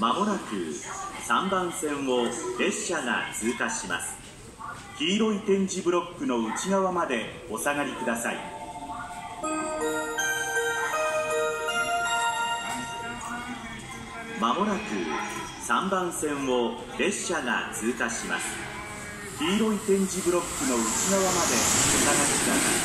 まもなく3番線を列車が通過します。黄色い点字ブロックの内側までお下がりください。まもなく3番線を列車が通過します。黄色い点字ブロックの内側までお下がりください。